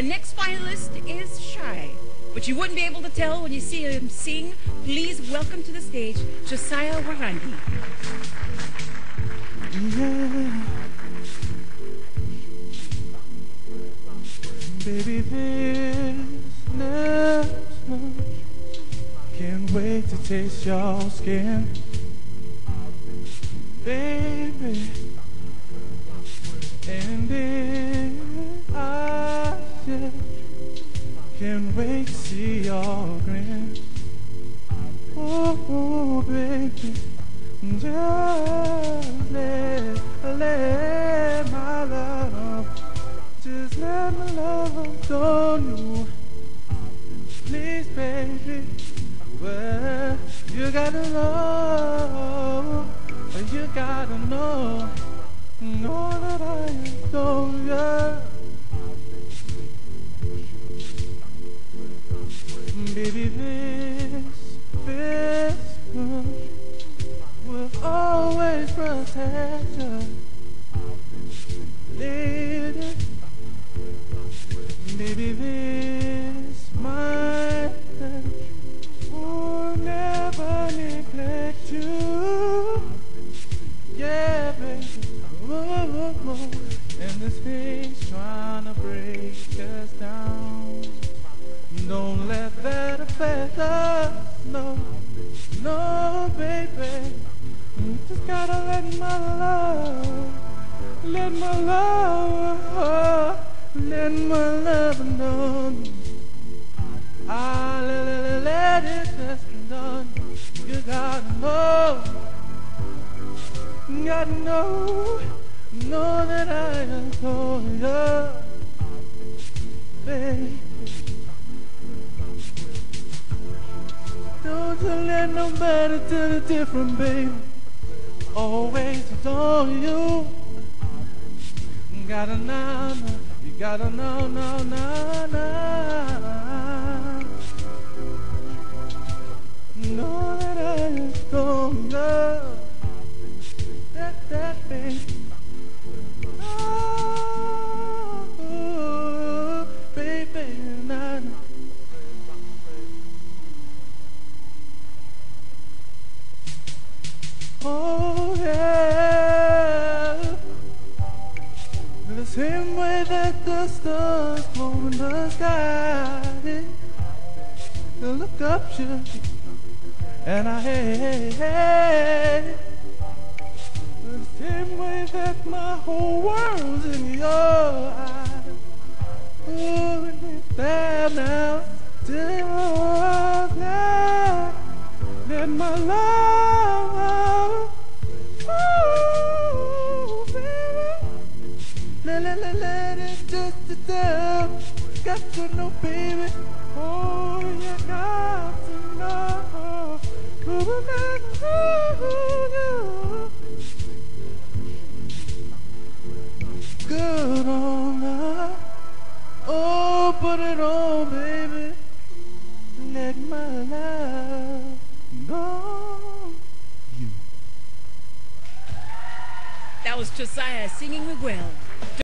Our next finalist is Shy, but you wouldn't be able to tell when you see him sing. Please welcome to the stage Josaia Waradi. Yeah. Baby. Can't wait to taste your skin. Baby. And baby. Just let, let my love, just let my love go you. Please, baby, well, you gotta know, you gotta know, know that I adore you. You. Lady, this my never neglect you. Yeah, baby. And this thing's trying to break us down. Don't let that affect us. No, no, baby. Just gotta let my love, let my love, let my love know. I let, let, it just done. You gotta know, gotta know, know that I adore you, baby. Don't you let nobody tell you different, baby. Always adore you. Gotta know, you gotta know, know, know, know. Same way that the stars glow in the sky. You look up, you, and I hey, hey, the same way that my whole world's in your eyes. Oh, and it's there now, just now. Let my love, Got to know, baby, oh, you got to know. Ooh, ooh. Good oh, put it on, baby. Let my love. That was Josaia singing Miguel.